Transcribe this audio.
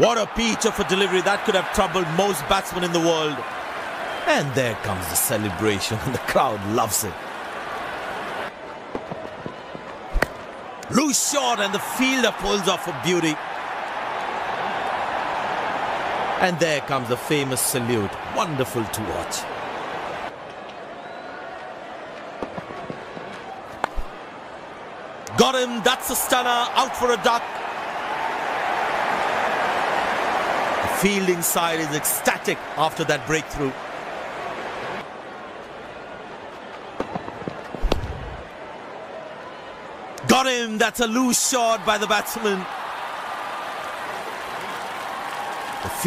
What a peach of a delivery that could have troubled most batsmen in the world. And there comes the celebration, and the crowd loves it. Loose shot, and the fielder pulls off a beauty. And there comes the famous salute. Wonderful to watch. Got him, that's a stunner, out for a duck. fielding side is ecstatic after that breakthrough. Got him. That's a loose shot by the batsman.